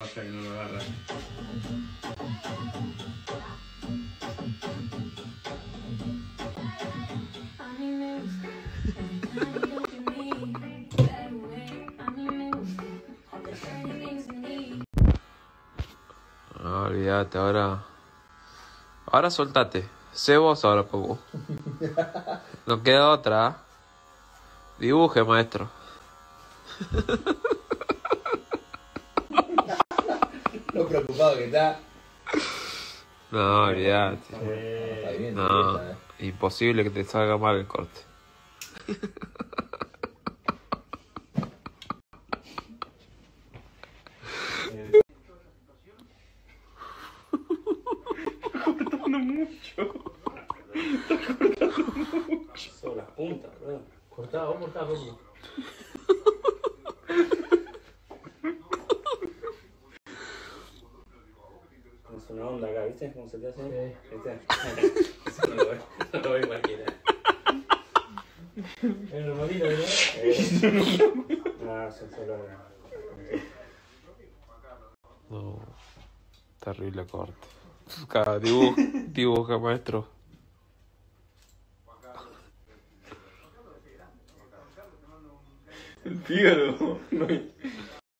Hasta que no lo agarra. Olvídate, ahora. Ahora soltate. Sé vos ahora, Paco. No queda otra. ¿ah? Dibuje, maestro. Lo preocupado que está. No, olvídate. Está bien, No, está, eh. imposible que te salga mal el corte. Son las puntas, ¿verdad? Cortá, vos cortá, vos. Es una onda acá, ¿viste? ¿Cómo se te hace? Sí. ¿Viste? Eso no lo ve, no lo ve cualquiera. Es normalito, ¿no? Eh, No, son solo. No. Terrible corte. Cada dibujo, dibuja, maestro. El fígado. No hay,